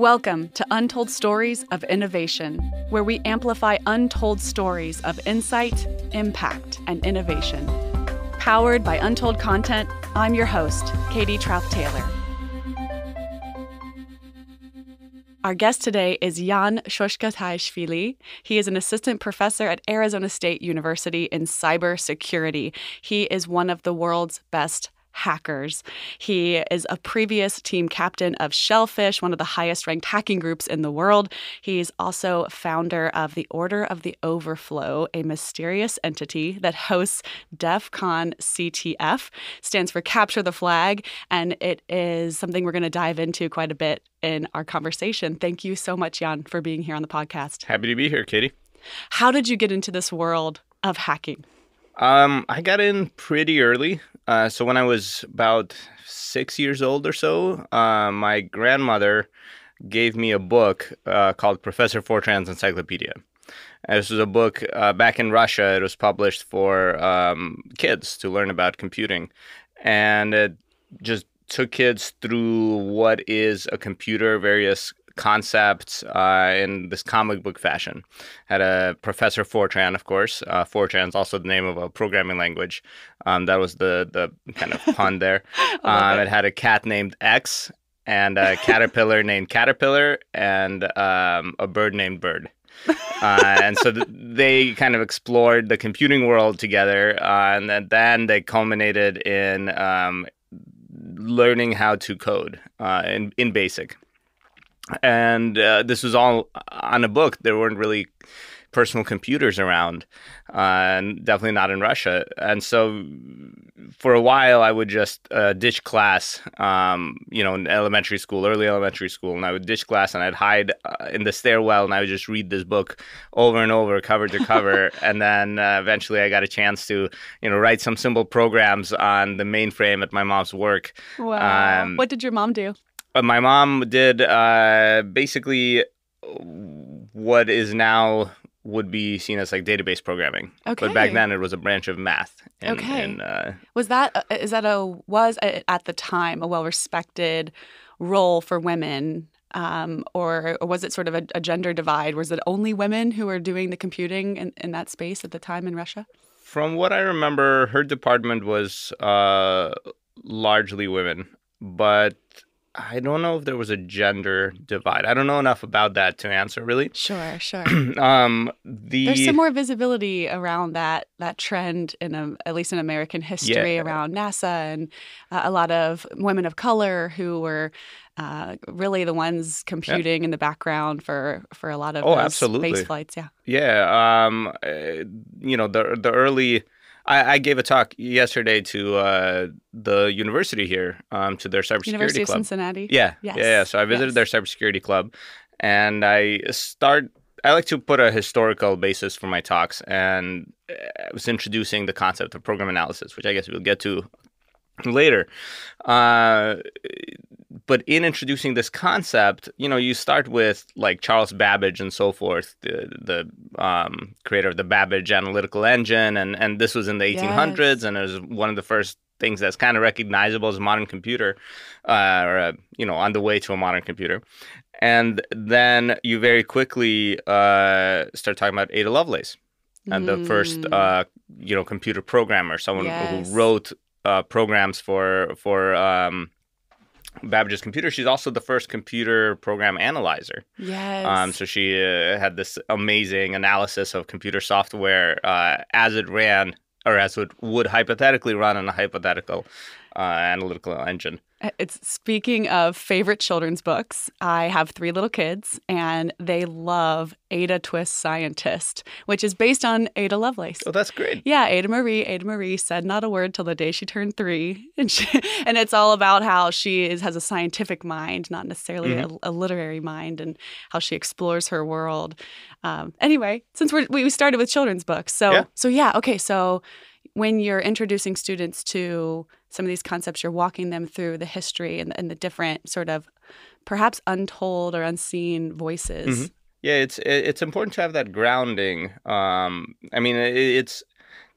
Welcome to Untold Stories of Innovation, where we amplify untold stories of insight, impact, and innovation. Powered by Untold Content, I'm your host, Katie Trauth Taylor. Our guest today is Yan Shoshitaishvili. He is an assistant professor at Arizona State University in cybersecurity. He is one of the world's best hackers. He is a previous team captain of Shellphish, one of the highest ranked hacking groups in the world. He's also founder of the Order of the Overflow, a mysterious entity that hosts DEF CON CTF, stands for Capture the Flag, and it is something we're going to dive into quite a bit in our conversation. Thank you so much, Yan, for being here on the podcast. Happy to be here, Katie. How did you get into this world of hacking? Um, I got in pretty early. Uh, so when I was about six years old or so, uh, my grandmother gave me a book uh, called Professor Fortran's Encyclopedia. And this was a book uh, back in Russia. It was published for um, kids to learn about computing, and it just took kids through what is a computer, various concepts uh, in this comic book fashion. Had a Professor Fortran, of course. Uh, Fortran is also the name of a programming language. Um, that was the the kind of pun there. Um, it. it. had a cat named X and a caterpillar named Caterpillar and um, a bird named Bird. uh, and so th- they kind of explored the computing world together, uh, and then, then they culminated in um, learning how to code uh, in in BASIC and uh, this was all on a book. There weren't really personal computers around, uh, and definitely not in Russia. And so, for a while, I would just uh, ditch class, um, you know, in elementary school, early elementary school, and I would ditch class and I'd hide uh, in the stairwell and I would just read this book over and over, cover to cover. and then uh, eventually, I got a chance to, you know, write some simple programs on the mainframe at my mom's work. Wow! Um, what did your mom do? Uh, my mom did uh, basically what is now would be seen as like database programming. Okay. But back then it was a branch of math. Okay. Uh, was that uh, that a was a, at the time a well respected role for women? Um, or, or, was it sort of a, a, gender divide? Was it only women who were doing the computing in, in that space at the time in Russia? From what I remember, her department was uh, largely women, but I don't know if there was a gender divide. I don't know enough about that to answer really. Sure, sure. um, the there's some more visibility around that that trend in a, at least in American history yeah. around NASA and uh, a lot of women of color who were uh, really the ones computing yeah. in the background for for a lot of oh, absolutely. space flights. Yeah. Yeah. Um, uh, you know the the early I, I gave a talk yesterday to uh, the university here, um, to their cybersecurity University club. of Cincinnati. Yeah, yes. yeah, yeah. So I visited yes. their cybersecurity club, and I start. I like to put a historical basis for my talks, and I was introducing the concept of program analysis, which I guess we'll get to later. Uh, but in introducing this concept, you know, you start with like Charles Babbage and so forth, the the um, creator of the Babbage analytical engine, and and this was in the 1800s, yes. and it was one of the first things that's kind of recognizable as a modern computer, uh, or a, you know, on the way to a modern computer. And then you very quickly uh, start talking about Ada Lovelace, and mm. the first mm. uh, you know computer programmer, someone yes. who wrote uh, programs for for um, Babbage's computer. She's also the first computer program analyzer. Yes. Um, so she uh, had this amazing analysis of computer software uh, as it ran, or as it would hypothetically run in a hypothetical uh, analytical engine. It's speaking of favorite children's books. I have three little kids, and they love Ada Twist Scientist, which is based on Ada Lovelace. Oh, that's great. Yeah, Ada Marie. Ada Marie said not a word till the day she turned three, and she, and it's all about how she is, has a scientific mind, not necessarily mm-hmm. a, a, literary mind, and how she explores her world. Um, anyway, since we we started with children's books, so yeah. so yeah, okay, so when you're introducing students to some of these concepts, you're walking them through the history and, and the different sort of perhaps untold or unseen voices. Mm-hmm. Yeah, it's it's important to have that grounding. Um, I mean, it's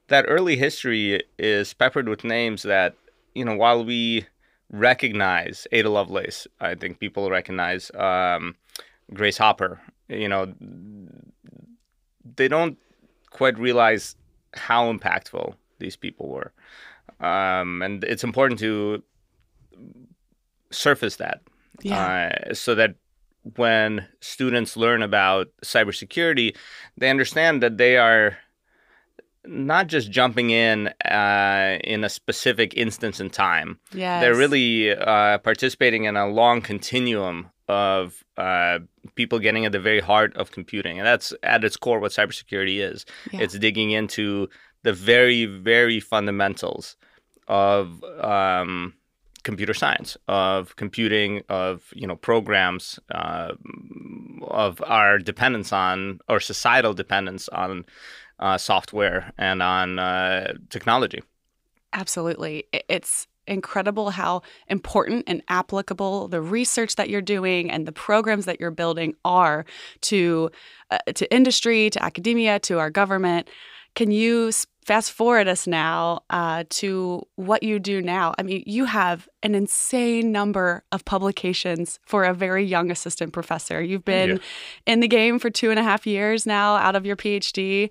that early history is peppered with names that you know while we recognize Ada Lovelace. I think people recognize um, Grace Hopper. You know, they don't quite realize how impactful these people were, um, and it's important to surface that Yeah. uh, so that when students learn about cybersecurity, they understand that they are not just jumping in uh, in a specific instance in time. yes. They're really uh, participating in a long continuum of uh, people getting at the very heart of computing, and that's at its core what cybersecurity is. Yeah. It's digging into the very, very fundamentals of um, computer science, of computing, of you know programs, uh, of our dependence on or societal dependence on uh, software and on uh, technology. Absolutely. It's incredible how important and applicable the research that you're doing and the programs that you're building are to uh, to industry, to academia, to our government. Can you fast forward us now uh, to what you do now? I mean, you have an insane number of publications for a very young assistant professor. You've been Yeah. in the game for two and a half years now out of your PhD.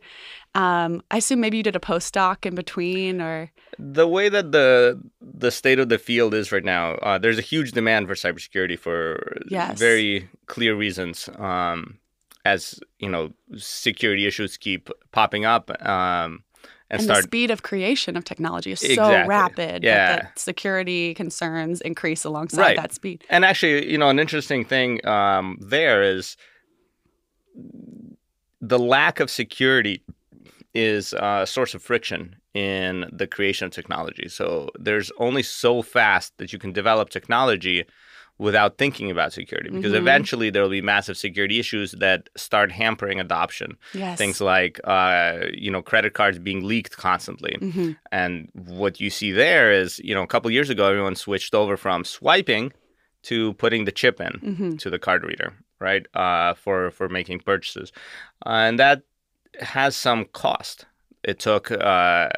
Um, I assume maybe you did a postdoc in between or. The way that the the state of the field is right now, uh, there's a huge demand for cybersecurity for Yes. very clear reasons. Um, as you know, security issues keep popping up um, and, and start the speed of creation of technology is so rapid Yeah. that, that security concerns increase alongside Right. that speed. And actually, you know, an interesting thing um, there is the lack of security is a source of friction in the creation of technology. So there's only so fast that you can develop technology without thinking about security because Mhm. eventually there will be massive security issues that start hampering adoption. Yes. Things like, uh, you know, credit cards being leaked constantly. hmm And what you see there is, you know, a couple years ago, everyone switched over from swiping to putting the chip in hmm to the card reader, right? Uh, for for making purchases, uh, and that has some cost. It took uh,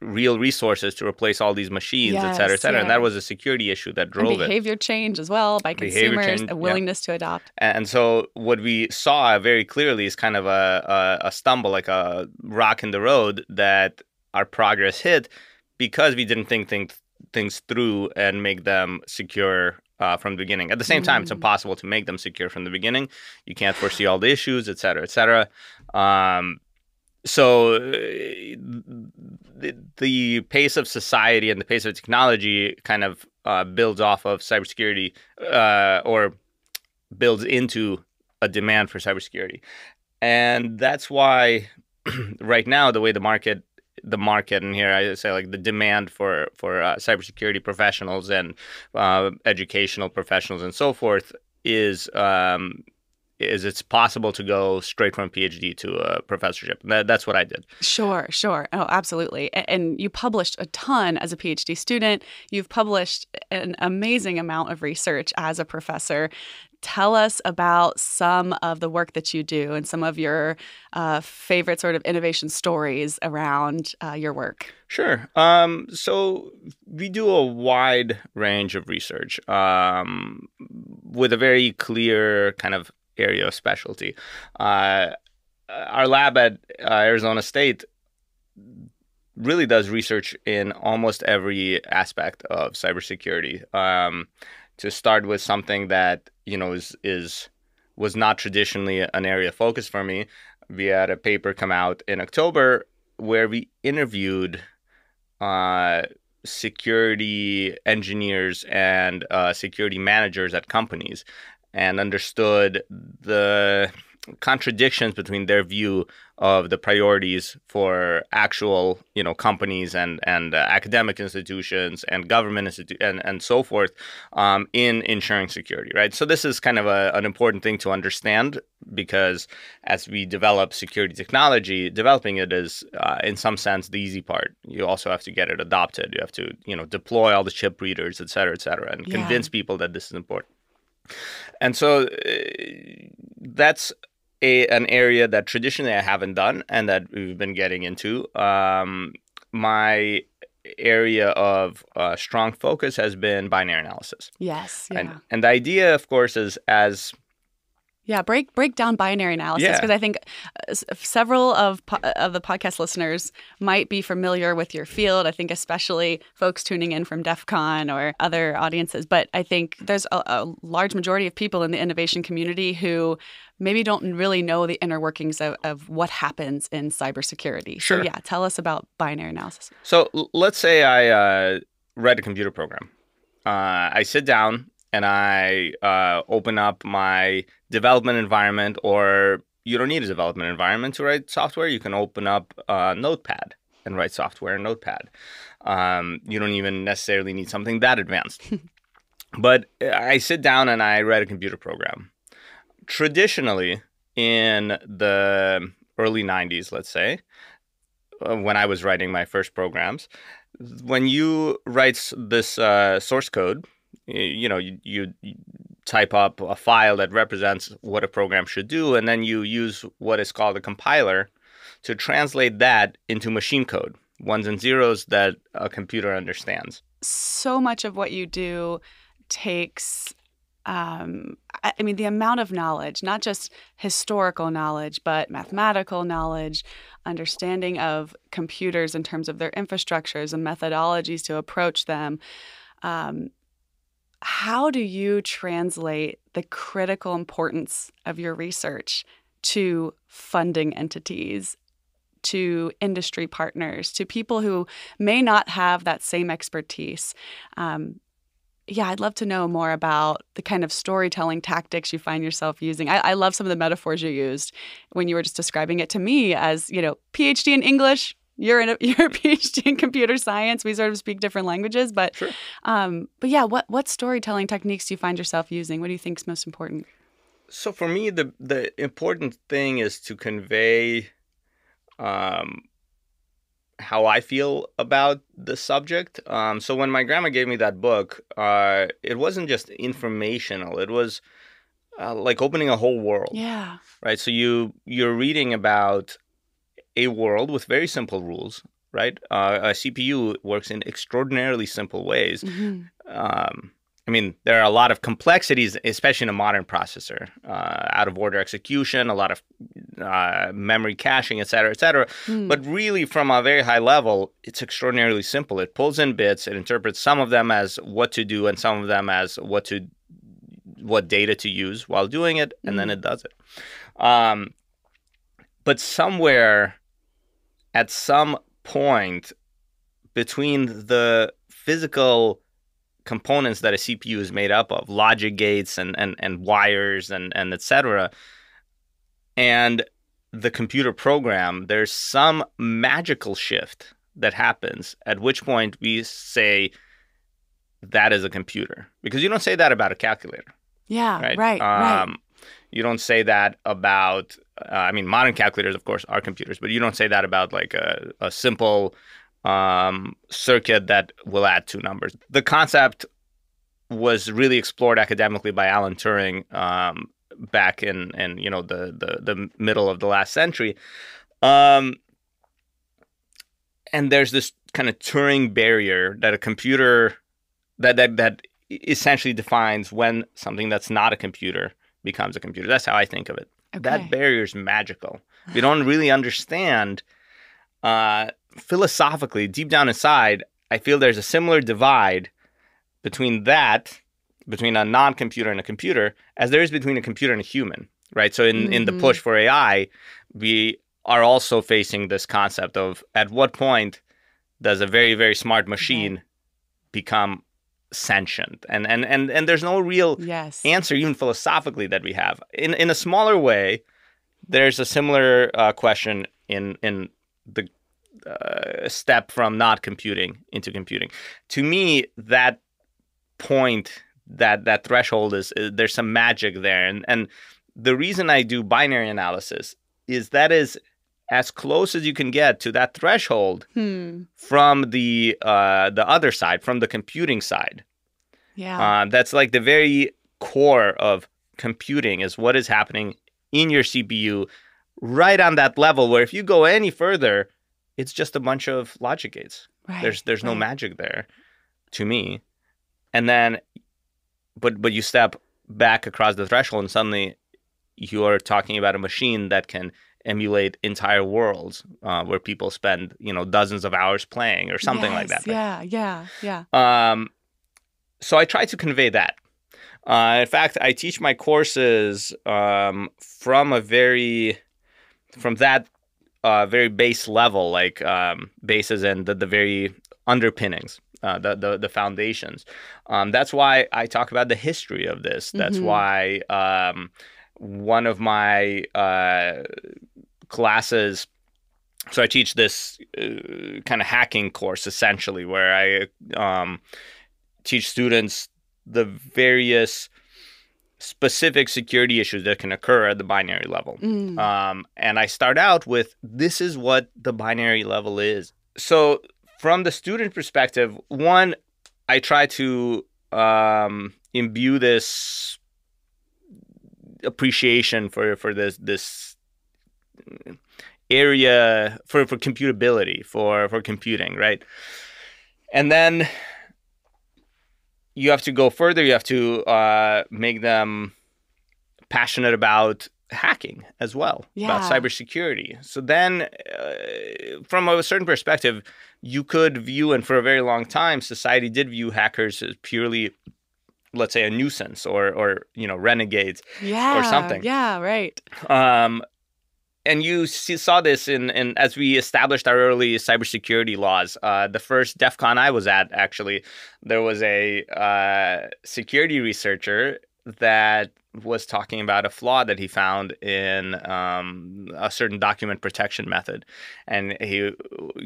real resources to replace all these machines, et cetera, et Yes, cetera. And that was a security issue that drove it. behavior change as well by Behavior consumers, change, a yeah. willingness to adopt. And so what we saw very clearly is kind of a, a, a stumble, like a rock in the road that our progress hit because we didn't think things, things through and make them secure uh, from the beginning. At the same time, it's Mm. impossible to make them secure from the beginning. You can't foresee all the issues, et cetera, et cetera. Um, so uh, the, the pace of society and the pace of technology kind of uh, builds off of cybersecurity uh, or builds into a demand for cybersecurity. And that's why right now the way the market the market and here I say like the demand for for uh, cybersecurity professionals and uh, educational professionals and so forth is um, is it's possible to go straight from PhD to a professorship. And that, that's what I did. Sure, sure. Oh, absolutely. A- And you published a ton as a PhD student. You've published an amazing amount of research as a professor. Tell us about some of the work that you do and some of your uh, favorite sort of innovation stories around uh, your work. Sure. Um, so we do a wide range of research um, with a very clear kind of area of specialty. Uh, our lab at uh, Arizona State really does research in almost every aspect of cybersecurity. Um, to start with something that you know is is was not traditionally an area of focus for me. We had a paper come out in October where we interviewed uh, security engineers and uh, security managers at companies and understood the contradictions between their view of the priorities for actual you know companies and and uh, academic institutions and government institu- and and so forth um, in ensuring security right? So this is kind of a, an important thing to understand because as we develop security technology developing it is uh, in some sense the easy part. You also have to get it adopted. You have to you know deploy all the chip readers et cetera et cetera and Yeah. convince people that this is important and so uh, that's a, an area that traditionally I haven't done and that we've been getting into. Um, my area of uh, strong focus has been binary analysis. Yes. Yeah. And, and the idea, of course, is as yeah, break break down binary analysis Yeah. because I think uh, several of po- of the podcast listeners might be familiar with your field. I think especially folks tuning in from DEF CON or other audiences. But I think there's a, a large majority of people in the innovation community who maybe don't really know the inner workings of, of what happens in cybersecurity. Sure. So yeah, tell us about binary analysis. So l- let's say I uh, read a computer program. Uh, I sit down and I uh, open up my development environment, or you don't need a development environment to write software. You can open up uh, Notepad and write software in Notepad. Um, you don't even necessarily need something that advanced. but I sit down and I write a computer program. Traditionally, in the early 90s, let's say, uh, when I was writing my first programs, when you write this uh, source code, you know, you you type up a file that represents what a program should do, and then you use what is called a compiler to translate that into machine code, ones and zeros that a computer understands. so much of what you do takes um, I mean, the amount of knowledge, not just historical knowledge, but mathematical knowledge, understanding of computers in terms of their infrastructures and methodologies to approach them. Um, how do you translate the critical importance of your research to funding entities to industry partners, to people who may not have that same expertise. Um, yeah, I'd love to know more about the kind of storytelling tactics you find yourself using. I, I love some of the metaphors you used when you were just describing it to me as, you know, PhD in English. You're in a, you're a PhD in computer science. We sort of speak different languages, but Sure. um, but yeah, what what storytelling techniques do you find yourself using? What do you think is most important? So for me, the the important thing is to convey um, how I feel about the subject. Um, so when my grandma gave me that book, uh, it wasn't just informational; it was uh, like opening a whole world, Yeah, right? So you you're reading about a world with very simple rules, right? Uh, a CPU works in extraordinarily simple ways Mhm. um, I mean, there are a lot of complexities, especially in a modern processor, uh, out of order execution, a lot of uh, memory caching, et cetera, et cetera. Hmm. But really, from a very high level, it's extraordinarily simple. It pulls in bits, it interprets some of them as what to do, and some of them as what to what data to use while doing it, and then Mm. it does it. Um, but somewhere, at some point, between the physical components that a CPU is made up of, logic gates and and, and wires and and etc. And the computer program, there's some magical shift that happens at which point we say that is a computer because you don't say that about a calculator, yeah, right? right, right. Um, You don't say that about. Uh, I mean, modern calculators, of course, are computers, but you don't say that about like a, a simple um, circuit that will add two numbers. The concept was really explored academically by Alan Turing um, back in, in you know the, the the middle of the last century, um, and there's this kind of Turing barrier that a computer that that that essentially defines when something that's not a computer becomes a computer. That's how I think of it. Okay. That barrier is magical. We don't really understand uh, philosophically, deep down inside. I feel there's a similar divide between that, between a non-computer and a computer, as there is between a computer and a human. Right. So in in the push for AI, we are also facing this concept of at what point does a very very smart machine become sentient. And and and and there's no real yes. answer even philosophically that we have. In in a smaller way there's a similar uh, question in in the uh, step from not computing into computing. To me that point that that threshold is, is there's some magic there. And and the reason i do binary analysis is that is as close as you can get to that threshold hmm. from the uh, the other side, from the computing side. Yeah. Uh, that's like the very core of computing is what is happening in your CPU, right on that level. Where if you go any further, it's just a bunch of logic gates. Right. There's there's no magic there to me. And then but but you step back across the threshold and suddenly you're talking about a machine that can emulate entire worlds uh, where people spend you know dozens of hours playing or something like that. Yeah, yeah, yeah. Um, so I try to convey that. Uh, in fact, I teach my courses um, from a very, from that uh, very base level, like um, bases and the, the very underpinnings, uh, the, the the foundations. Um, that's why I talk about the history of this. That's Mhm. why um, one of my uh, classes so I teach this uh, kind of hacking course essentially, where I um, teach students the various specific security issues that can occur at the binary level. Mm. Um, and I start out with this is what the binary level is. So, from the student perspective, one, I try to um, imbue this appreciation for for this this area for for computability for for computing, right? And then you have to go further. You have to uh, make them passionate about hacking as well, about cybersecurity. So then, uh, from a certain perspective, you could view, and for a very long time, society did view hackers as purely, let's say, a nuisance or or you know renegades. yeah, something. Yeah, right. Um, and you see, saw this in, in as we established our early cybersecurity laws. Uh, the first DEF CON I was at, actually, there was a uh, security researcher that was talking about a flaw that he found in um, a certain document protection method, and he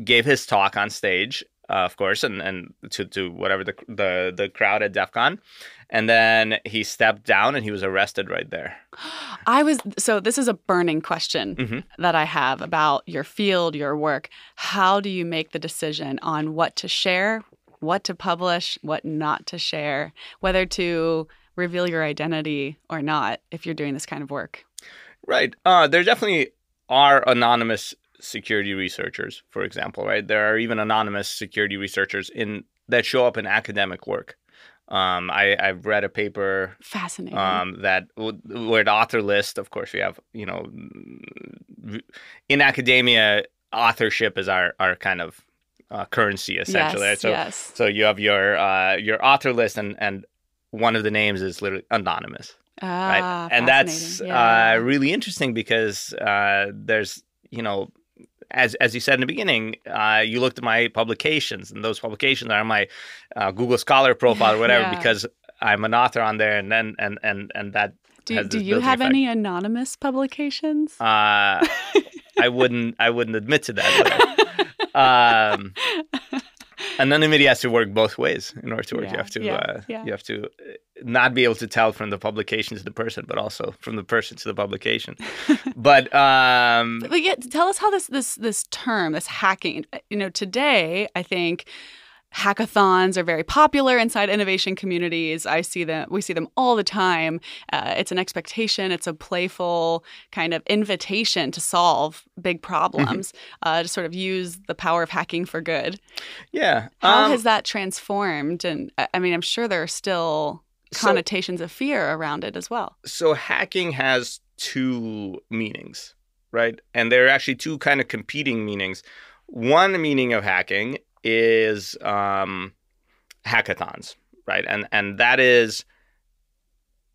gave his talk on stage, uh, of course, and, and to, to whatever the, the the crowd at DEF CON, and then he stepped down and he was arrested right there. I was so this is a burning question Mhm. that I have about your field, your work. How do you make the decision on what to share, what to publish, what not to share, whether to reveal your identity or not if you're doing this kind of work? Right. Uh, there definitely are anonymous security researchers, for example. Right. There are even anonymous security researchers in that show up in academic work. Um, I, I've read a paper Fascinating. um, that w- where the author list, of course, we have you know, in academia, authorship is our our kind of uh, currency essentially. yes, right? So yes. so you have your uh, your author list, and and one of the names is literally anonymous Ah, right and that's. Yeah. uh, really interesting because uh, there's you know as as you said in the beginning uh, you looked at my publications and those publications are my uh, google scholar profile or whatever Yeah. because i'm an author on there and then and and and that do, do you have effect. any anonymous publications? uh, i wouldn't i wouldn't admit to that but, um, anonymity has to work both ways in order to work. you have to yeah, uh, yeah. you have to uh, not be able to tell from the publication to the person, but also from the person to the publication. but um, But yet, tell us how this this this term, this hacking. uh, You know, today I think hackathons are very popular inside innovation communities. I see them. We see them all the time. Uh, it's an expectation. It's a playful kind of invitation to solve big problems. uh, to sort of use the power of hacking for good. yeah, How um, has that transformed? And I mean, I'm sure there are still so- connotations of fear around it as well. so hacking has two meanings, right? And there are actually two kind of competing meanings. One meaning of hacking is um, hackathons, right? And and that is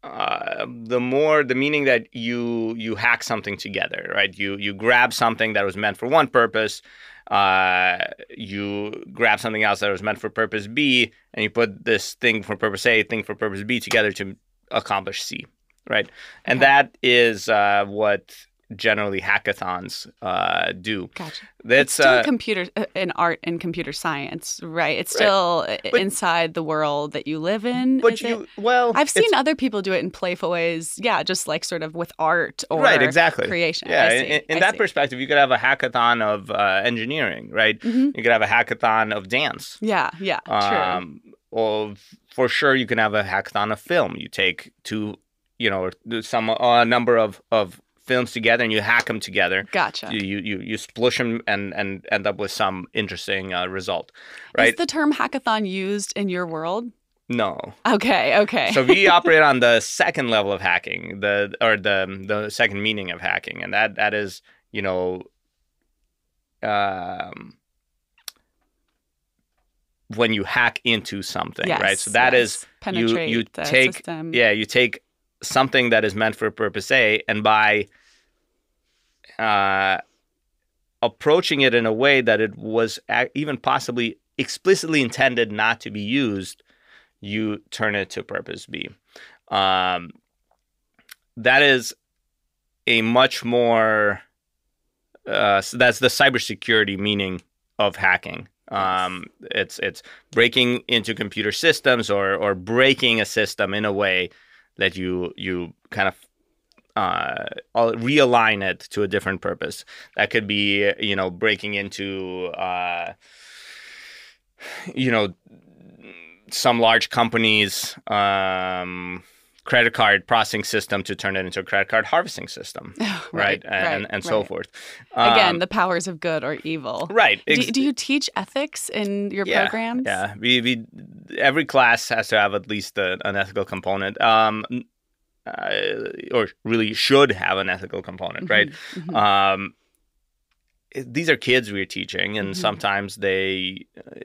uh, the more the meaning that you you hack something together, right? You you grab something that was meant for one purpose, uh, you grab something else that was meant for purpose B, and you put this thing for purpose A, thing for purpose B together to accomplish C, right? And Okay. that is uh, what generally hackathons uh, do. Gotcha. That's it's still uh, computer uh, in art and computer science, right? It's still uh, But- inside the world that you live in. but you it? well, I've seen other people do it in playful ways. Yeah, just like sort of with art or right exactly creation. Yeah, see, in- in that see. perspective, you could have a hackathon of uh, engineering, right? Mhm. You could have a hackathon of dance. Yeah, yeah, true. Um, or for sure, you can have a hackathon of film. You take two, you know, some a number of of films together and you hack them together. Gotcha. You you you, you splush them and and end up with some interesting uh, result, right? Is the term hackathon used in your world? no. Okay, okay. So we operate on the second level of hacking, the or the the second meaning of hacking, and that that is you know, um, when you hack into something, yes, right? So that is yes. penetrate you the take- system. yeah, you take something that is meant for purpose A, and by uh, approaching it in a way that it was even possibly explicitly intended not to be used, you turn it to purpose B. Um, that is a much more uh, so that's the cybersecurity meaning of hacking. Um, it's it's breaking into computer systems or or breaking a system in a way that you you kind of uh, al- realign it to a different purpose. That could be you know breaking into uh, you know some large companies. Um, credit card processing system to turn it into a credit card harvesting system right, right, and, right, and so right. forth Again, Um, the powers of good or evil. right Do, do you teach ethics in your Yeah, programs? Yeah, we, we every class has to have at least a, an ethical component, um, uh, or really should have an ethical component, right? Mhm, mhm. Um, these are kids we're teaching, and Mhm. sometimes they uh,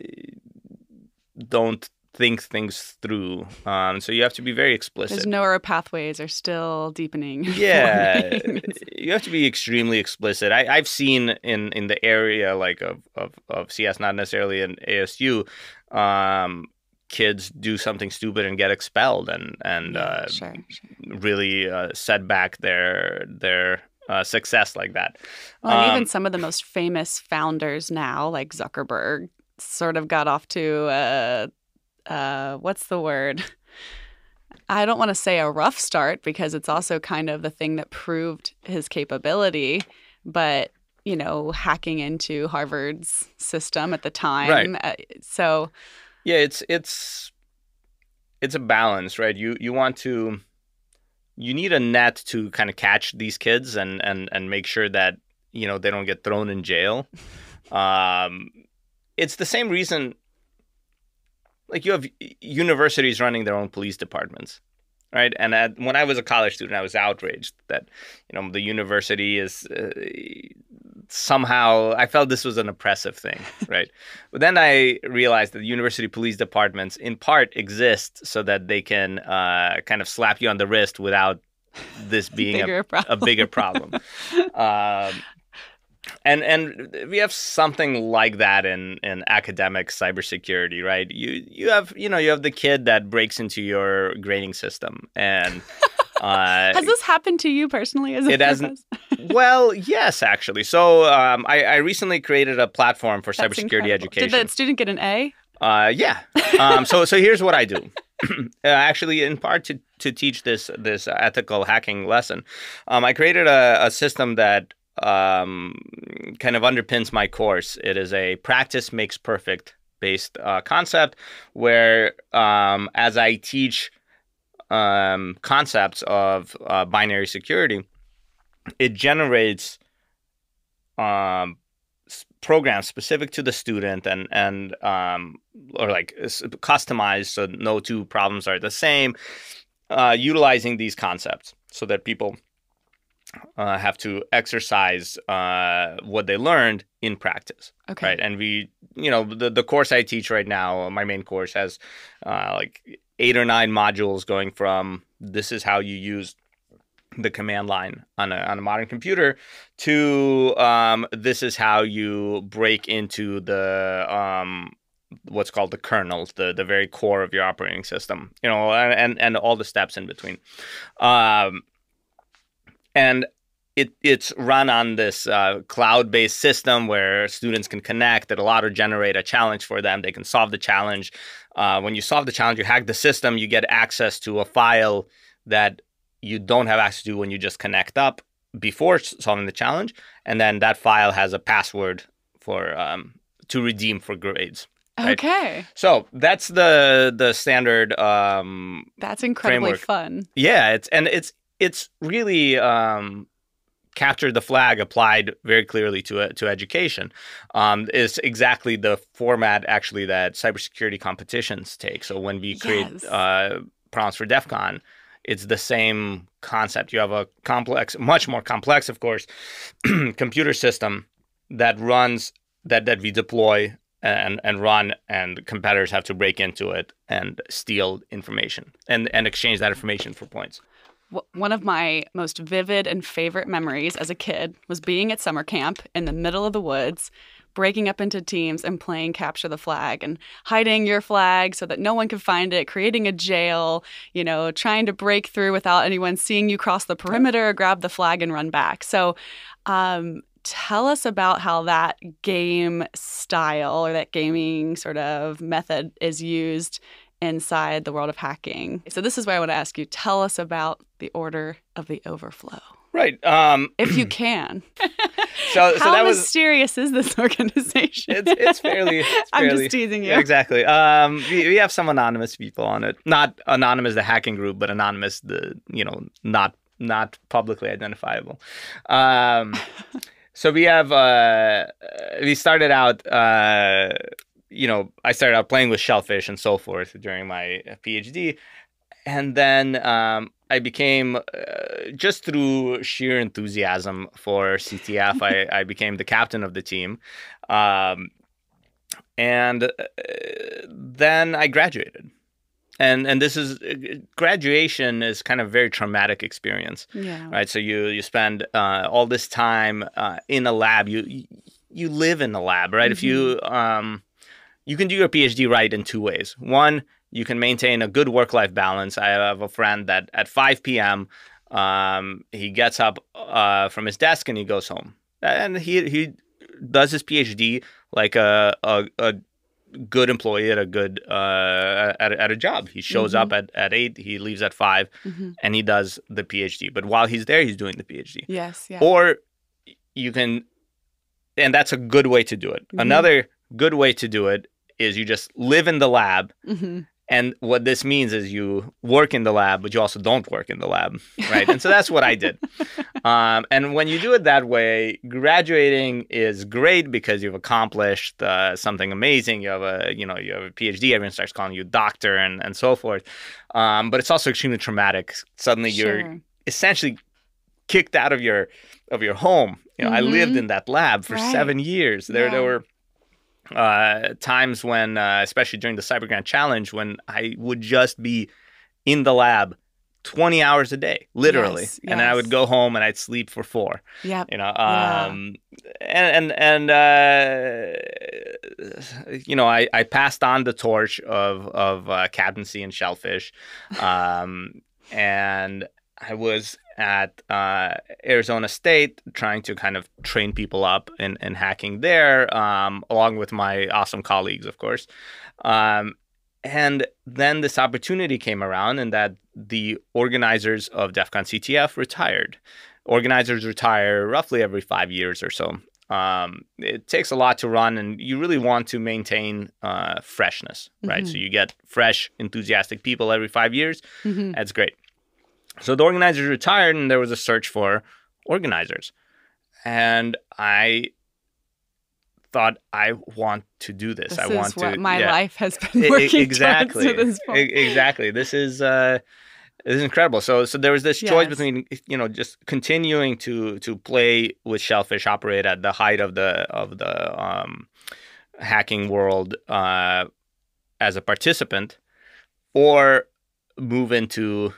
don't think things through. Um, so you have to be very explicit. There's neural pathways are still deepening. yeah you have to be extremely explicit I, i've seen in in the area like of, of of cs not necessarily in asu um kids do something stupid and get expelled and and uh, sure, sure. really uh, set back their their uh, success like that Well, and Um, even some of the most famous founders now, like Zuckerberg, sort of got off to uh, uh, what's the word? I don't want to say a rough start because it's also kind of the thing that proved his capability, but you know, hacking into Harvard's system at the time. Right. Uh, so yeah it's it's it's a balance right? You you want to you need a net to kind of catch these kids and and and make sure that you know they don't get thrown in jail. Um it's the same reason like you have universities running their own police departments right and at, when i was a college student i was outraged that you know the university is uh, somehow i felt this was an oppressive thing right but then I realized that the university police departments, in part, exist so that they can uh, kind of slap you on the wrist without this being a, bigger a problem. bigger problem. um, and and we have something like that in in academic cybersecurity, right? You you have you know you have the kid that breaks into your grading system and. Uh, Has this happened to you personally? As a It hasn't- well, yes, actually. So um, I, I recently created a platform for That's cybersecurity incredible. education. Did the student get an A? Uh, yeah. Um, so so here's what I do. uh, actually, in part to to teach this this ethical hacking lesson, um, I created a, a system that um, kind of underpins my course. It is a practice makes perfect based uh, concept where um, as I teach um, concepts of uh, binary security, it generates um, programs specific to the student and and um, or like customized so no two problems are the same, uh, utilizing these concepts so that people uh, have to exercise uh, what they learned in practice Okay. right and we you know the, the course i teach right now my main course has uh, like eight or nine modules going from this is how you use the command line on a, on a modern computer to um, this is how you break into the um, what's called the kernels the the very core of your operating system you know and and, and all the steps in between um, and it it's run on this uh, cloud-based system where students can connect. It'll auto-generate a challenge for them. They can solve the challenge. Uh, when you solve the challenge, you hack the system. You get access to a file that you don't have access to when you just connect up before solving the challenge, and then that file has a password for um, to redeem for grades. right. Okay. So that's the the standard um, That's incredibly Framework. fun. yeah, it's and it's it's really um capture the flag applied very clearly to uh, to education um, is exactly the format actually that cybersecurity competitions take. So when we create Yes. uh, problems for DEF CON, it's the same concept. You have a complex, much more complex, of course, computer system that runs that that we deploy and and run, and competitors have to break into it and steal information and and exchange that information for points. One of my most vivid and favorite memories as a kid was being at summer camp in the middle of the woods, breaking up into teams and playing capture the flag and hiding your flag so that no one could find it, creating a jail, you know, trying to break through without anyone seeing you cross the perimeter, grab the flag and run back. So, um, tell us about how that game style or that gaming sort of method is used inside the world of hacking. So this is where I want to ask you tell us about the order of the overflow. Right. Um, If you can. so so How that was mysterious is this organization? it's it's fairly. It's I'm just teasing you. Exactly. Um, we, we have some anonymous people on it. Not anonymous, the hacking group, but anonymous, the you know, not not publicly identifiable. Um, so we have. Uh, we started out. Uh, you know, I started out playing with Shellphish and so forth during my PhD, and then um, I became uh, just through sheer enthusiasm for CTF. I, I became the captain of the team. Um, and uh, then I graduated. And and this is graduation is kind of a very traumatic experience, yeah. right? So you you spend uh, all this time uh, in a lab. You you live in a lab, right? If you um, you can do your PhD right in two ways. One, you can maintain a good work life balance. I have a friend that at 5 p.m. Um, he gets up uh, from his desk and he goes home, and he he does his PhD like a a, a good employee at a good uh, at, a, at a job. He shows up at, at eight, he leaves at 5 hmm and he does the PhD. But while he's there, he's doing the PhD. Yes. Yeah. Or you can, and that's a good way to do it. Mhm. Another good way to do it is you just live in the lab. hmm And what this means is you work in the lab, but you also don't work in the lab, right? and so that's what I did. Um, and when you do it that way, graduating is great because you've accomplished uh, something amazing. You have a, you know, you have a PhD. Everyone starts calling you doctor and and so forth. Um, but it's also extremely traumatic. Suddenly, you're essentially kicked out of your of your home. You know, I lived Mhm. in that lab for Right. seven years. There, there were uh, times when, uh, especially during the Cyber Grand Challenge, when I would just be in the lab. 20 hours a day literally Yes, and then i would go home and i'd sleep for four Yep. you know Yeah. um and and and uh you know i i passed on the torch of of uh, captaincy and Shellphish um and i was at uh, Arizona State, trying to kind of train people up in, in hacking there, um, along with my awesome colleagues, of course. Um, and then this opportunity came around, and that the organizers of DEF CON CTF retired. Organizers retire roughly every five years or so. Um, it takes a lot to run, and you really want to maintain uh, freshness, right? Mhm. So you get fresh, enthusiastic people every five years. hmm That's great. So the organizers retired, and there was a search for organizers. And I thought, I want to do this. This I is want what to. my yeah. life has been working exactly. this point. Exactly. This is uh, this is incredible. So so there was this choice between you know just continuing to to play with Shellphish, operate at the height of the of the um, hacking world uh, as a participant, or move into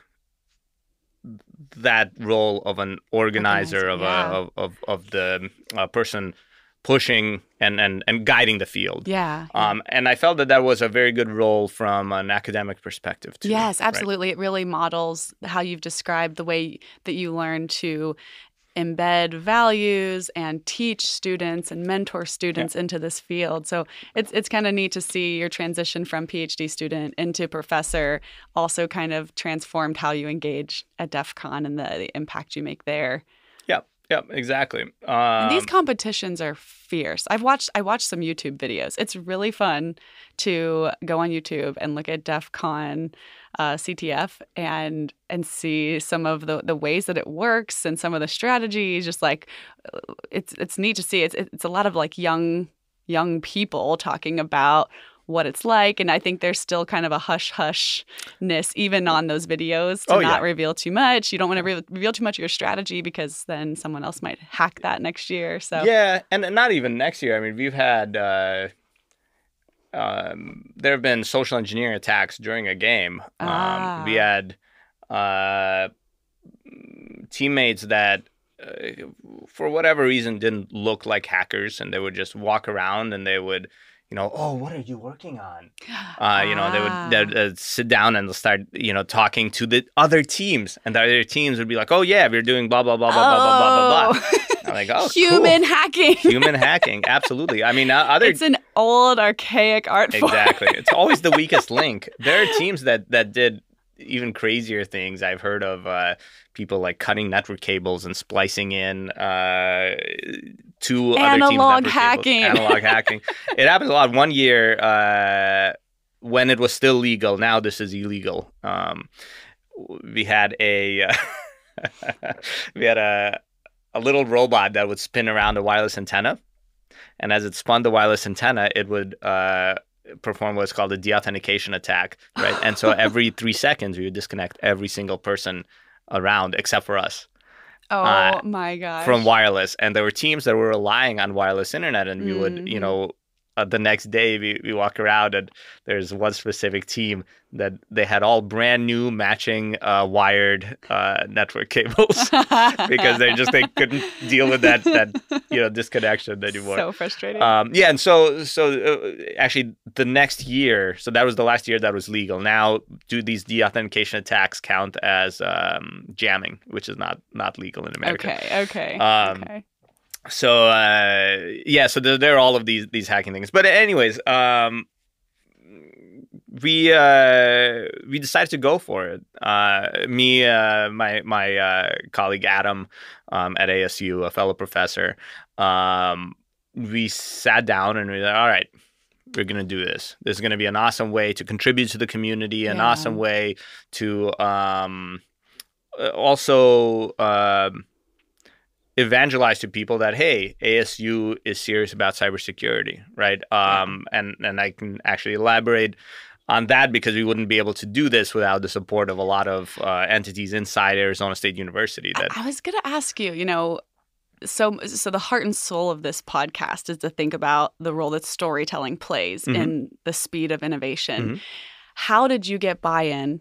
that role of an organizer, Organizer, of yeah. a of, of of the uh, person pushing and, and and guiding the field. Yeah. Um, and I felt that that was a very good role from an academic perspective too. Yes, right? absolutely. It really models how you've described the way that you learn to embed values and teach students and mentor students into this field. So it's it's kind of neat to see your transition from PhD student into professor also kind of transformed how you engage at DEF CON and the, the impact you make there. Yeah, Yep, exactly. Um, And these competitions are fierce. I've watched I watched some YouTube videos. It's really fun to go on YouTube and look at DEF CON uh, CTF and and see some of the, the ways that it works and some of the strategies. Just like uh, it's it's neat to see. It's it's a lot of like young young people talking about what it's like. And I think there's still kind of a hush hushness even on those videos to Oh, not yeah. reveal too much. You don't want to re- reveal too much of your strategy because then someone else might hack that next year. So Yeah, and not even next year. I mean, we've had uh, um, there have been social engineering attacks during a game. Um, we Ah. had uh, teammates that, uh, for whatever reason, didn't look like hackers, and they would just walk around and they would you know, oh, what are you working on? Uh, you know, they would they'd, ah. uh, sit down and start, you know, talking to the other teams, and the other teams would be like, oh yeah, we're doing blah blah blah blah oh. blah blah blah blah. Oh. I'm like, oh, human cool. hacking. Human hacking, absolutely. I mean, uh, other. It's an old, archaic art form. exactly. It's always the weakest link. There are teams that that did even crazier things i've heard of uh, people like cutting network cables and splicing in uh, two other teams Analog hacking. cables. analog hacking it happens a lot one year uh, when it was still legal now this is illegal um, we had a we had a a little robot that would spin around a wireless antenna, and as it spun the wireless antenna, it would uh, perform what's called a deauthentication attack, right? and so every three seconds, we would disconnect every single person around except for us Oh Uh, my god! from wireless. And there were teams that were relying on wireless internet, and we would, you Mhm. know. Uh, the next day we, we walk around and there's one specific team that they had all brand new matching uh, wired uh, network cables because they just they couldn't deal with that that you know disconnection anymore. so frustrating. um, yeah, and so so uh, actually the next year, so that was the last year that was legal. Now, do these deauthentication attacks count as um, jamming, which is not not legal in America? okay, okay, Um, okay. So uh, yeah, so there, there are all of these these hacking things. But anyways, um, we uh, we decided to go for it. Uh, me, uh, my my uh, colleague Adam um, at ASU, a fellow professor, um, we sat down and we were like, all right. We're gonna do this. This is gonna be an awesome way to contribute to the community, an Yeah. awesome way to um, uh, also um, evangelize to people that hey asu is serious about cybersecurity right um and and i can actually elaborate on that because we wouldn't be able to do this without the support of a lot of uh, entities inside arizona state university that I was going to ask you, you know, so so the heart and soul of this podcast is to think about the role that storytelling plays Mhm. in the speed of innovation. Mhm. How did you get buy-in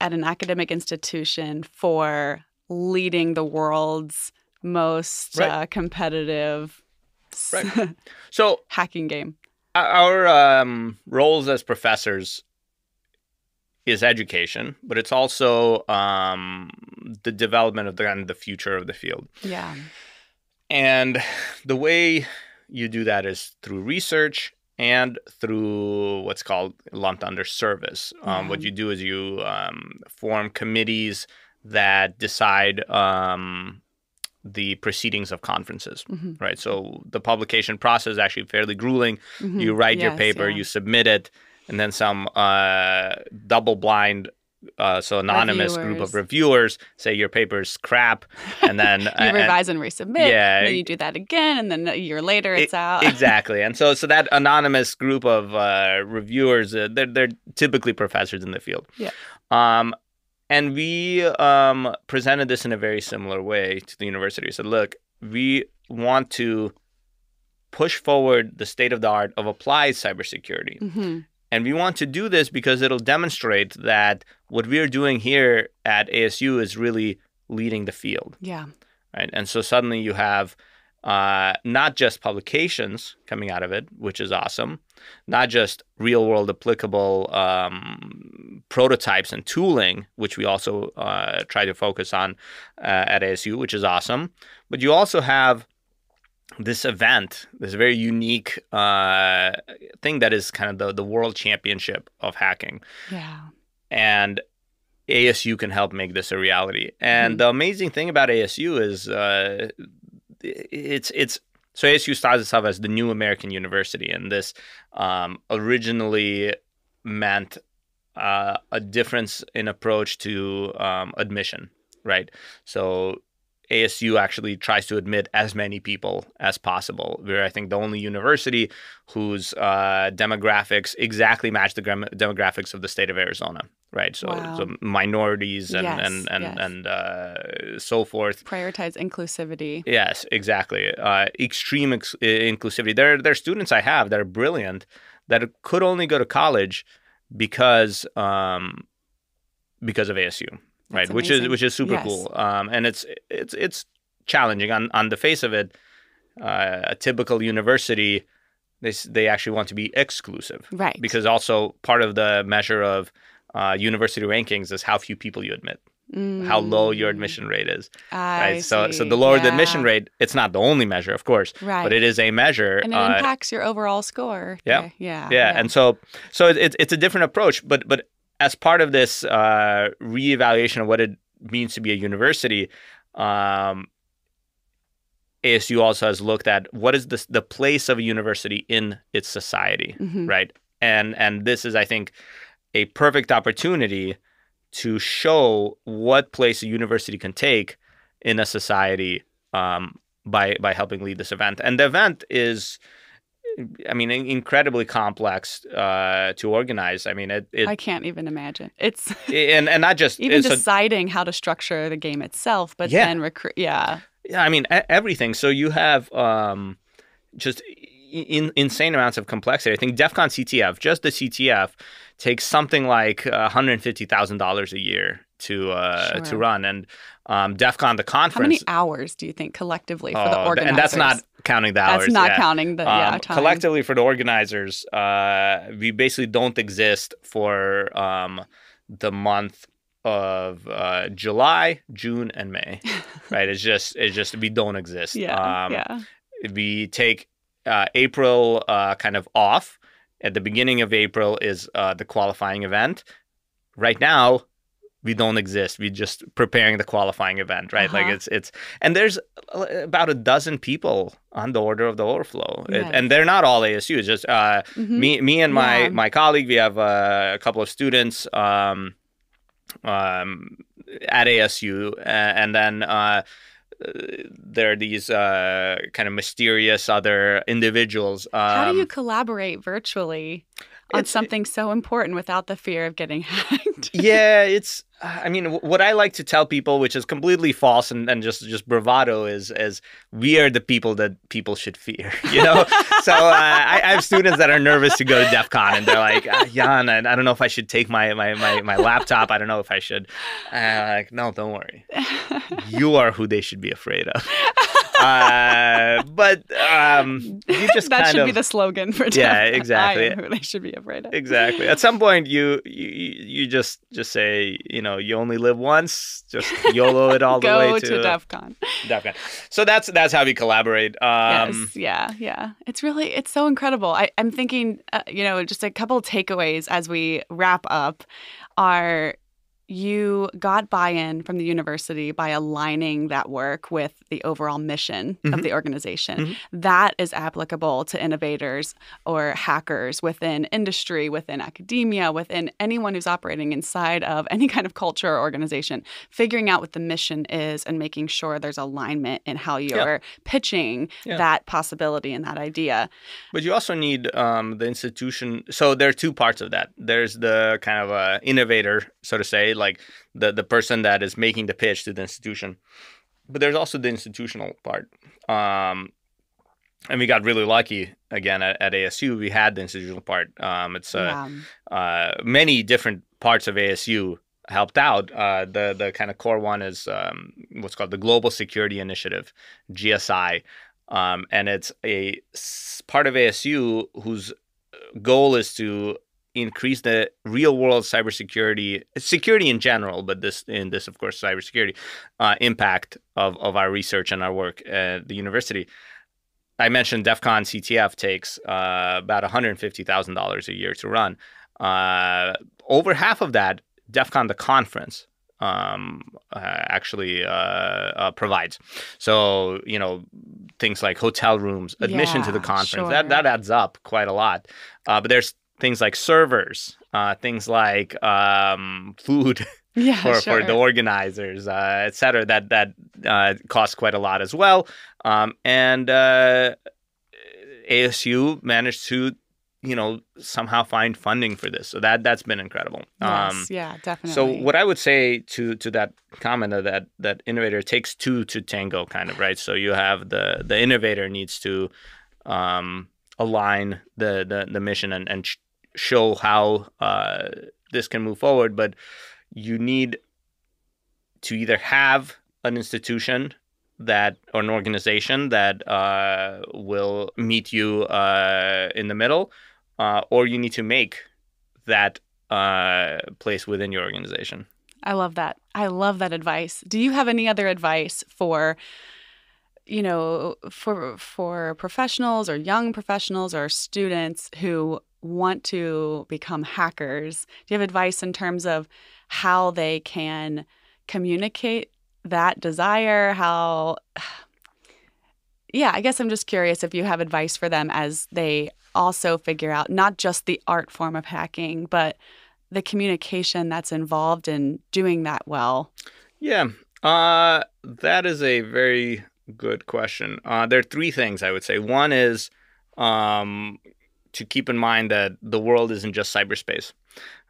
at an academic institution for leading the world's most Right. uh, competitive Right. so hacking game? our um, roles as professors is education but it's also um, the development of the kind of the future of the field Yeah. And the way you do that is through research and through what's called lumped under service. Um, What you do is you um, form committees that decide um, the proceedings of conferences, hmm right? So the publication process is actually fairly grueling. You write your paper, yeah. you submit it, and then some uh, double blind. Uh, so anonymous group of reviewers say your paper's crap, and then you and- revise and resubmit. Yeah. And then you do that again, and then a year later it's out. exactly and so so that anonymous group of uh, reviewers uh, they're, they're typically professors in the field Yeah. um and we um presented this in a very similar way to the university we said look we want to push forward the state of the art of applied cybersecurity hmm and we want to do this because it'll demonstrate that what we're doing here at asu is really leading the field Yeah. right? And so suddenly you have uh, not just publications coming out of it, which is awesome, not just real world applicable um, prototypes and tooling, which we also uh, try to focus on uh, at ASU, which is awesome, but you also have this event, this very unique uh, thing that is kind of the, the world championship of hacking Yeah. and ASU can help make this a reality. And Mhm. the amazing thing about ASU is uh, it's it's so ASU styles itself as the new American university, and this um, originally meant uh, a difference in approach to um, admission, right? So ASU actually tries to admit as many people as possible. We're, I think, the only university whose uh, demographics exactly match the gram- demographics of the state of Arizona, right? So, Wow. so minorities and Yes, and and, yes. and uh, so forth. Prioritize inclusivity. Yes, exactly. Uh, extreme ex- inclusivity. There, there are students I have that are brilliant that could only go to college because um, because of ASU, right? Which is which is super Yes. cool. Um, and it's it's it's challenging on on the face of it. Uh, a typical university, they they actually want to be exclusive Right. because also part of the measure of uh, university rankings is how few people you admit, how low your Mm, admission rate is I right? So, so the lower the admission rate, it's not the only measure, of course, Right. but it is a measure. and it uh, impacts your overall score. yeah. Yeah. Yeah. yeah, and so, so it- it's it's a different approach, but but as part of this uh, reevaluation of what it means to be a university, um, ASU also has looked at what is the the place of a university in its society, Mhm. right? And and this is, I think, a perfect opportunity to show what place a university can take in a society um, by by helping lead this event. And the event is, I mean, incredibly complex uh, to organize. I mean, it, it I can't even imagine. It's and and not just even deciding how to structure the game itself, but Yeah. then recruit. Yeah. Yeah, I mean everything. So you have um, just in, insane amounts of complexity. I think DEF CON CTF, just the CTF, takes something like one hundred fifty thousand dollars a year to uh, to run, and um, DEF CON the conference. How many hours do you think collectively for oh, the th- organizers? and that's not counting the hours. That's not yeah. counting the yeah Um, time. collectively for the organizers, uh, we basically don't exist for um, the month of uh, July, June, and May. right? It's just it's just we don't exist. Yeah. Um, yeah. we take uh, April uh, kind of off. At the beginning of April is uh, the qualifying event. Right now, we don't exist. We're just preparing the qualifying event, right? Like Uh-huh. it's it's and there's uh, about a dozen people on the order of the overflow, It- and they're not all ASU. It's just uh, Mhm. me me and my Yeah. my colleague. We have uh, a couple of students. Um, um, at ASU, uh, and then uh, uh, there are these uh, kind of mysterious other individuals. Um, How do you collaborate virtually on it's- something so important without the fear of getting hacked? yeah, it's. I mean, what I like to tell people, which is completely false and, and just just bravado, is is we are the people that people should fear. You know. so uh, I, I have students that are nervous to go to DEF CON, and they're like, ah, Yan, I, I don't know if I should take my my my, my laptop. I don't know if I should. Uh, like, no, don't worry. You are who they should be afraid of. Uh, but um, you just that should of be the slogan for Yeah, exactly. Who they should be afraid of. exactly at some point you you you just just say you know you only live once just yolo it all the way to, to, DEF CON. DEF CON. so that's that's how we collaborate um yes, yeah, yeah. It's really, it's so incredible. I, I'm thinking, uh, you know, just a couple of takeaways as we wrap up are you got buy-in from the university by aligning that work with the overall mission of Mhm. the organization. Mhm. That is applicable to innovators or hackers within industry, within academia, within anyone who's operating inside of any kind of culture or organization. Figuring out what the mission is and making sure there's alignment in how you're pitching Yeah. that possibility and that idea. but you also need um the institution so there are two parts of that there's the kind of uh, innovator so to say like the the person that is making the pitch to the institution but there's also the institutional part um and we got really lucky again at, at ASU. We had the institutional part. Um, it's uh, yeah. uh, many different parts of ASU helped out. Uh, the the kind of core one is um, what's called the Global Security Initiative, GSI, um, and it's a s- part of ASU whose goal is to increase the real world cybersecurity security in general but this in this of course cybersecurity uh, impact of, of our research and our work at the university I mentioned DEF CON CTF takes uh, about $150,000 a year to run. Uh, over half of that, DEF CON the conference, um, uh, actually uh, uh, provides. So you know things like hotel rooms, admission to the conference sure. that that adds up quite a lot. Uh, but there's things like servers, uh, things like um, food Yeah, for, sure. for the organizers, uh, et cetera. That that uh, costs quite a lot as well. Um, and uh, ASU managed to, you know, somehow find funding for this. So that that's been incredible. yes, Um, yeah, definitely. so what I would say to to that comment of that that innovator takes two to tango, kind of right. So you have the the innovator needs to um, align the, the the mission and and show how uh, this can move forward, but you need to either have an institution that or an organization that uh, will meet you uh, in the middle, uh, or you need to make that uh, place within your organization. I love that. I love that advice. Do you have any other advice for you know, for for professionals or young professionals or students who want to become hackers? Do you have advice in terms of how they can communicate that desire, how Yeah, I guess I'm just curious if you have advice for them as they also figure out not just the art form of hacking, but the communication that's involved in doing that well. Yeah, uh, that is a very good question. Uh, there are three things I would say. One is um, to keep in mind that the world isn't just cyberspace.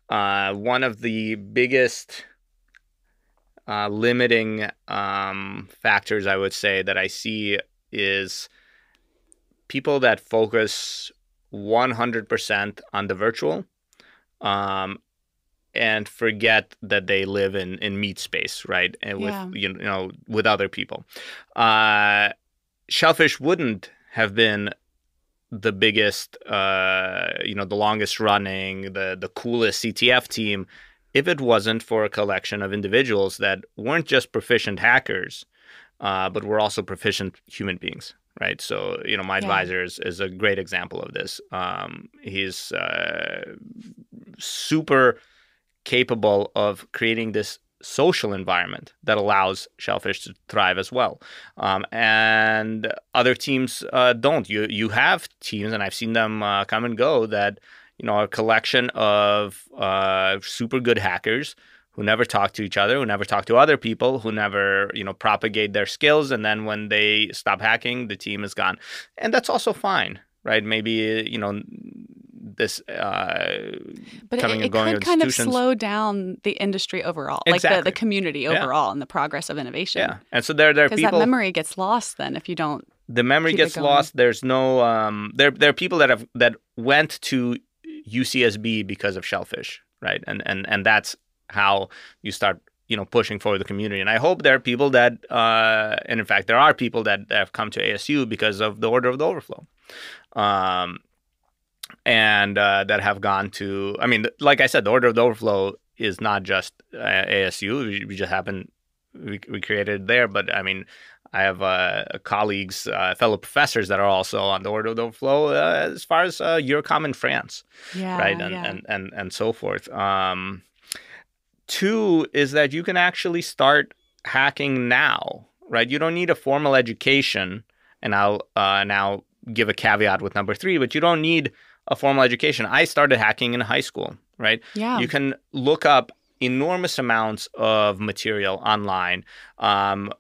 Uh, one of the biggest uh, limiting um, factors I would say that I see is people that focus 100% on the virtual um, and forget that they live in, in meat space, right? And with Yeah. you know with other people. Uh, Shellphish wouldn't have been the biggest, uh, you know, the longest running, the the coolest CTF team if it wasn't for a collection of individuals that weren't just proficient hackers, uh, but were also proficient human beings, right? So, you know, my Yeah. advisor is, is a great example of this. Um, he's uh, super capable of creating this social environment that allows Shellphish to thrive as well. Um, and other teams uh, don't. You you have teams, and I've seen them uh, come and go that you know are a collection of uh, super good hackers who never talk to each other, who never talk to other people, who never you know propagate their skills, and then when they stop hacking, the team is gone, and that's also fine, right? Maybe you know this uh, But it, coming it and going could kind of slow down the industry overall, like the, the community Yeah. overall and the progress of innovation. yeah, and so there there are Because that memory gets lost then if you don't. the memory gets lost. There's no um, there there are people that have that went to UCSB because of Shellphish, right? And and and that's how you start you know pushing for the community. And I hope there are people that uh, and in fact there are people that, that have come to ASU because of the Order of the Overflow. Um, and uh, that have gone to, I mean, like I said, the Order of the Overflow is not just uh, ASU. We, we just happen, we, we created it there. But I mean, I have uh, colleagues, uh, fellow professors that are also on the Order of the Overflow uh, as far as uh, EURECOM in France, Yeah. right? And, yeah. and, and, and so forth. Um, two is that you can actually start hacking now, right? You don't need a formal education. And I'll uh, now give a caveat with number three, but you don't need a formal education. I started hacking in high school, right? yeah. You can look up enormous amounts of material online. Um,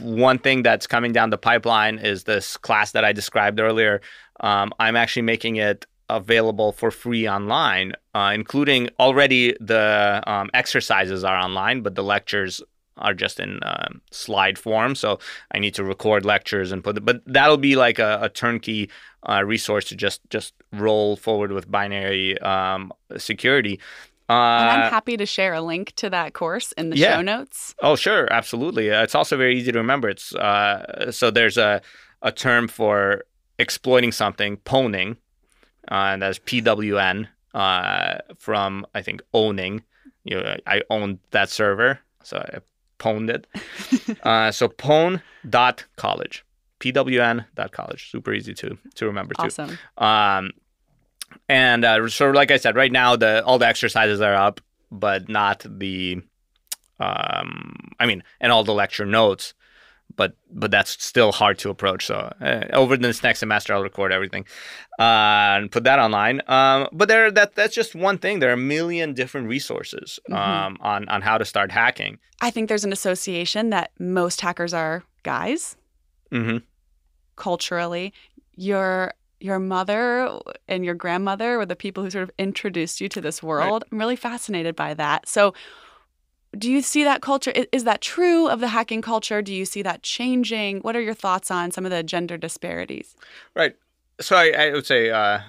one thing that's coming down the pipeline is this class that I described earlier. Um, I'm actually making it available for free online, uh, including already the um, exercises are online, but the lectures are just in um slide form. So I need to record lectures and put it, but that'll be like a, a turnkey uh, resource to just just roll forward with binary um, security. Uh, and I'm happy to share a link to that course in the yeah. show notes. Oh, sure, absolutely. Uh, it's also very easy to remember. It's uh, so there's a a term for exploiting something, pwning, uh, and that's PWN uh, from I think owning. You know, I owned that server, so I pwned it. uh, so pwn dot college, PWN dot college. Super easy to to remember too. Awesome. Um, and uh, so, like I said, right now the all the exercises are up, but not the Um, I mean, and all the lecture notes, but but that's still hard to approach. So uh, over this next semester, I'll record everything uh, and put that online. Um, but there, that that's just one thing. There are a million different resources um, Mhm. on on how to start hacking. I think there's an association that most hackers are guys hmm culturally. Your your mother and your grandmother were the people who sort of introduced you to this world. I'm really fascinated by that. So do you see that culture? Is that true of the hacking culture? Do you see that changing? What are your thoughts on some of the gender disparities? Right. So I, I would say, uh,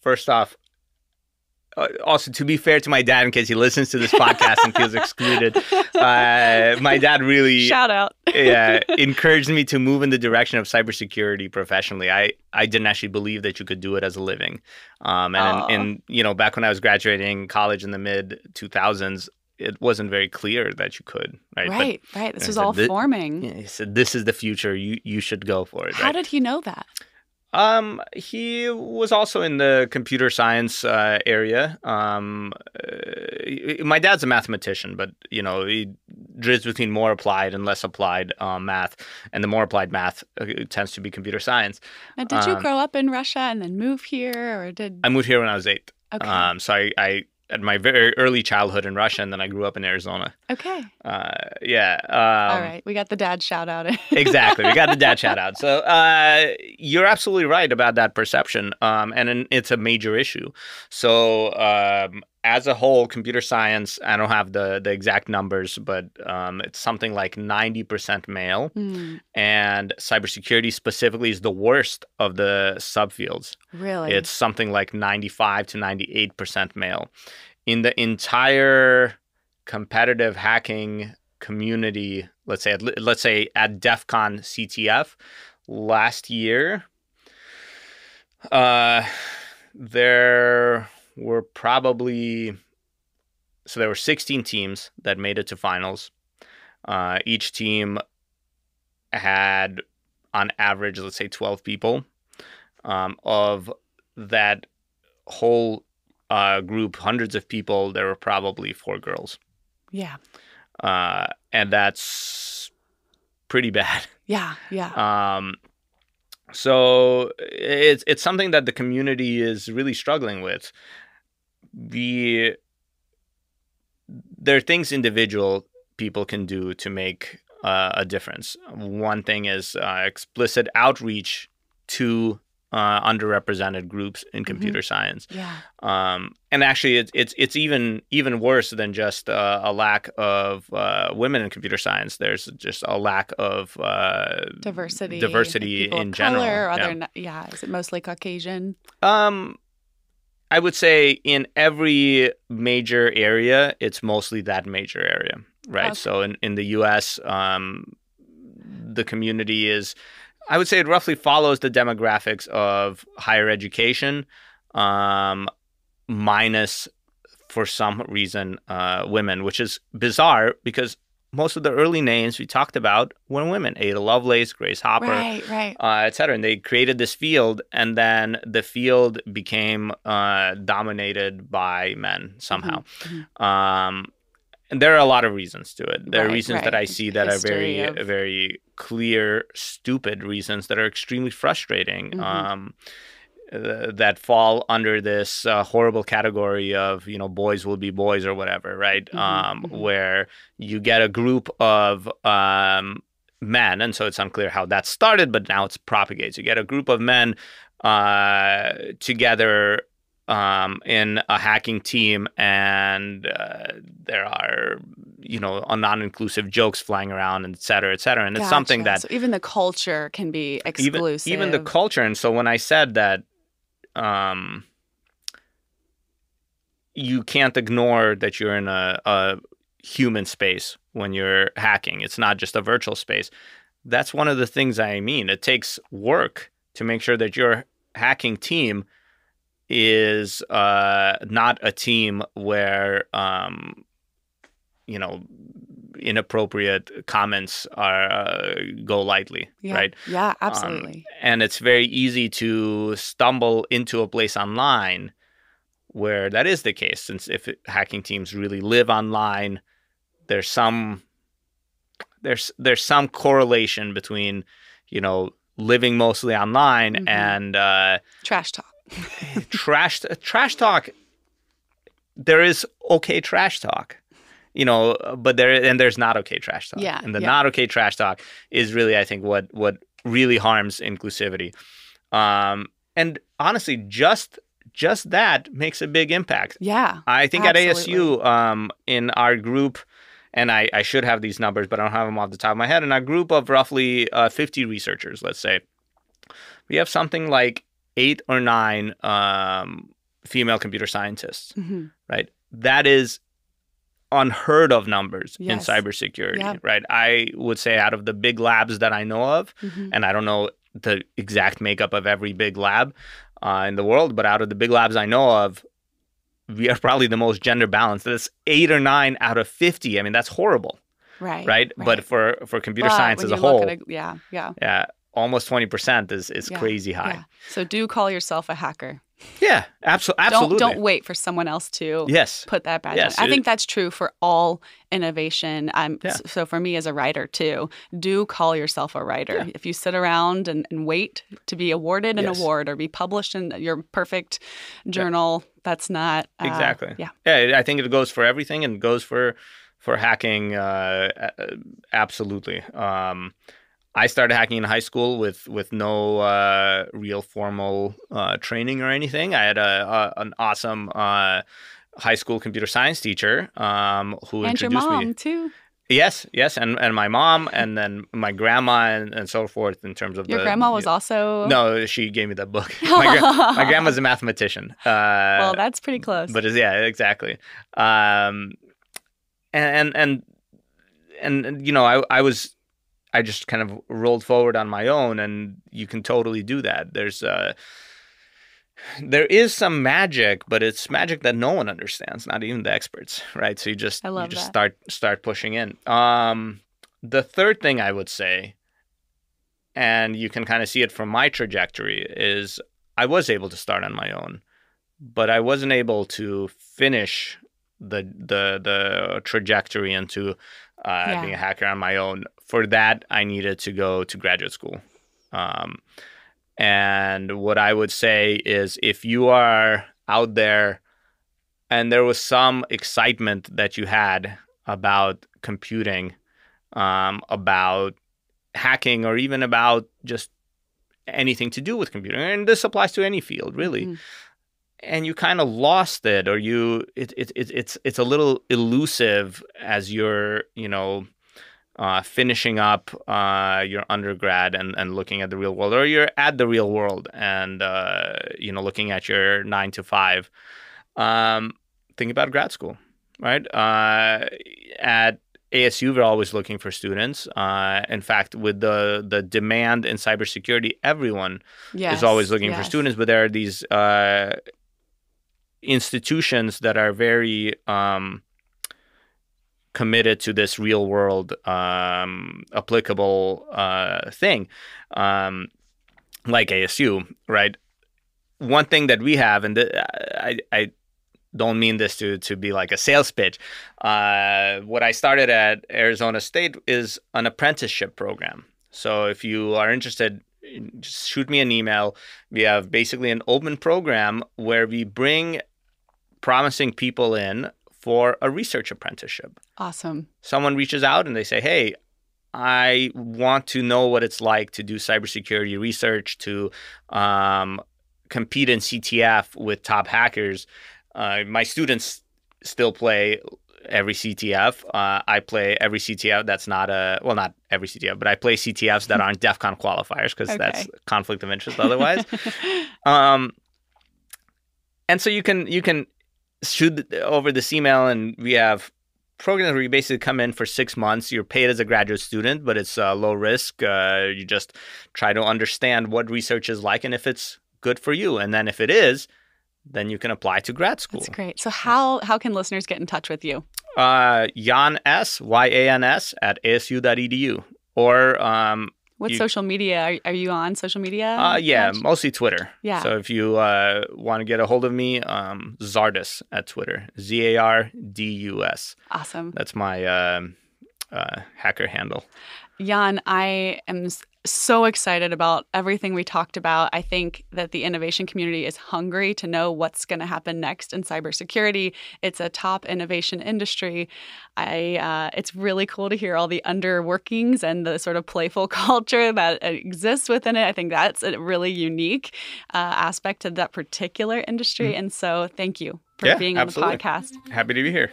first off, uh, also to be fair to my dad, in case he listens to this podcast and feels excluded, uh, my dad really Shout out. yeah, encouraged me to move in the direction of cybersecurity professionally. I, I didn't actually believe that you could do it as a living. Um, and, and, you know, back when I was graduating college in the mid 2000s, it wasn't very clear that you could. Right. But, Right, right. This was said all forming. he said, "This is the future. You you should go for it." How right? did he know that? Um, he was also in the computer science uh, area. Um, uh, my dad's a mathematician, but you know he drifts between more applied and less applied um, math, and the more applied math uh, tends to be computer science. Now, did you Um, grow up in Russia and then move here, or did? I moved here when I was eight. Okay. Um, so I, I had my very early childhood in Russia, and then I grew up in Arizona. okay. Uh, yeah. Um, All right. We got the dad shout out. exactly. We got the dad shout out. So uh, you're absolutely right about that perception, um, and an- it's a major issue. So um, as a whole, computer science, I don't have the the exact numbers, but um, it's something like 90% male, Hmm, and cybersecurity specifically is the worst of the subfields. really? It's something like 95 to 98% male. In the entire competitive hacking community, let's say at, let's say at DEF CON CTF last year, uh, there were probably so there were 16 teams that made it to finals. Uh, each team had, on average, let's say 12 people. Um, of that whole uh, group, hundreds of people, there were probably four girls, yeah. uh, and that's pretty bad. Yeah. Yeah. Um, so it's it's something that the community is really struggling with. The there are things individual people can do to make uh, a difference. One thing is uh, explicit outreach to uh, underrepresented groups in computer science. yeah. Um, and actually, it's it's it's even even worse than just uh, a lack of uh, women in computer science. There's just a lack of uh, Diversity. diversity people in general. color, yeah. other. Yeah. Is it mostly Caucasian? Um, I would say in every major area, it's mostly that major area, right? Okay. So in, in the U.S., um, the community is, I would say, it roughly follows the demographics of higher education, um, minus for some reason uh, women, which is bizarre because most of the early names we talked about were women: Ada Lovelace, Grace Hopper Right. Right. uh, et cetera. And they created this field, and then the field became uh, dominated by men somehow. Mhm. Um, and there are a lot of reasons to it. There are Right, reasons that. I see that History are of- very, very clear, stupid reasons that are extremely frustrating. Mhm. Um, uh, that fall under this uh, horrible category of you know boys will be boys or whatever, right? Mhm, Um, mhm. Where you get a group of um, men, and so it's unclear how that started, but now it's propagates. You get a group of men uh, together um, in a hacking team, and uh, there are you know non-inclusive jokes flying around, and et cetera, et cetera. And it's something that So even the culture can be even exclusive. even the culture. And so when I said that, um, you can't ignore that you're in a, a human space when you're hacking. It's not just a virtual space. That's one of the things I mean. It takes work to make sure that your hacking team is uh, not a team where um, you know inappropriate comments are uh, go lightly, yeah. right? Yeah. Um, Absolutely. and it's very easy to stumble into a place online where that is the case since if hacking teams really live online there's some there's there's some correlation between you know living mostly online Mhm. and uh, Trash talk. trash trash talk. There is okay trash talk, you know, but there and there's not okay trash talk. Yeah, and the yeah. not okay trash talk is really, I think, what what really harms inclusivity. Um, and honestly, just just that makes a big impact. Yeah. I think at ASU, um, in our group, and I, I should have these numbers, but I don't have them off the top of my head. In our group of roughly uh, 50 researchers, let's say, we have something like eight or nine um, female computer scientists, Mhm. right? That is unheard of numbers in cybersecurity, Yeah. right? I would say out of the big labs that I know of, Mhm. and I don't know the exact makeup of every big lab uh, in the world, but out of the big labs I know of, we are probably the most gender balanced. That's eight or nine out of fifty. I mean, that's horrible, Right. right? But for for computer But science as a whole, it- yeah. Yeah. yeah, almost twenty percent is is Yeah, crazy high. Yeah. So do call yourself a hacker. Yeah, abso- absolutely. Don't don't wait for someone else to Yes, put that badge Yes, on. I think that's true for all innovation. Um, Yeah. So for me as a writer too, do call yourself a writer. Yeah. If you sit around and, and wait to be awarded an Yes. award or be published in your perfect journal, that's not uh, Exactly. Yeah. yeah. I think it goes for everything, and goes for for hacking. Uh, absolutely. Um, I started hacking in high school with with no uh, real formal uh, training or anything. I had a, a an awesome uh, high school computer science teacher um, who And your introduced mom me. too. Yes, yes, and and my mom, and then my grandma, and, and so forth. In terms of Your the, grandma was also no, she gave me that book. my, gra- my grandma's a mathematician. Uh, well, that's pretty close. but yeah, exactly. Um, and and and, and you know, I I was I just kind of rolled forward on my own, and you can totally do that. There's uh, there is some magic, but it's magic that no one understands, not even the experts, right? So you just you just that. start start pushing in. Um, the third thing I would say, and you can kind of see it from my trajectory, is I was able to start on my own, but I wasn't able to finish the the the trajectory into uh, Yeah. being a hacker on my own. For that, I needed to go to graduate school. Um, and what I would say is if you are out there and there was some excitement that you had about computing, um, about hacking, or even about just anything to do with computing, and this applies to any field really, Mhm. and you kind of lost it, or you it, it, it it's it's a little elusive as you're you know uh, finishing up uh, your undergrad and, and looking at the real world, or you're at the real world and uh, you know looking at your nine to five. Um, think about grad school, right? Uh, at ASU, we're always looking for students. Uh, in fact, with the the demand in cybersecurity, everyone yes, is always looking for students, but there are these uh, institutions that are very um, committed to this real world um, applicable uh, thing, um, like ASU, right? One thing that we have, and th- I, I don't mean this to to be like a sales pitch. Uh, what I started at Arizona State is an apprenticeship program. So if you are interested, just shoot me an email. We have basically an open program where we bring promising people in for a research apprenticeship. Awesome. Someone reaches out and they say, "Hey, I want to know what it's like to do cybersecurity research, to um, compete in CTF with top hackers." Uh, my students still play every CTF. Uh, I play every CTF that's not a well, not every CTF, but I play CTFs that aren't DEF CON qualifiers because that's conflict of interest otherwise. um, and so you can you can shoot over this email, and we have programs where you basically come in for six months. You're paid as a graduate student, but it's uh, low risk. Uh, you just try to understand what research is like and if it's good for you, and then if it is, then you can apply to grad school. That's great. So how how can listeners get in touch with you? Uh, Yan S Y A N S at asu.edu or um, What You- social media are, are you on? Social media? Uh, yeah, much? mostly Twitter. Yeah. So if you uh, want to get a hold of me, um, Zardus at Twitter. Z A R D U S. Awesome. That's my um, uh, hacker handle. Yan, I am so excited about everything we talked about. I think that the innovation community is hungry to know what's going to happen next in cybersecurity. It's a top innovation industry. I uh, it's really cool to hear all the underworkings and the sort of playful culture that exists within it. I think that's a really unique uh, aspect of that particular industry. And so, thank you for Yeah, being absolutely. on the podcast. Happy to be here.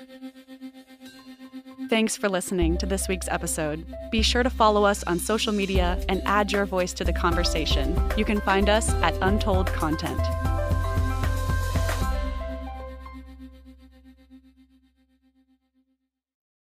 Thanks for listening to this week's episode. Be sure to follow us on social media and add your voice to the conversation. You can find us at Untold Content.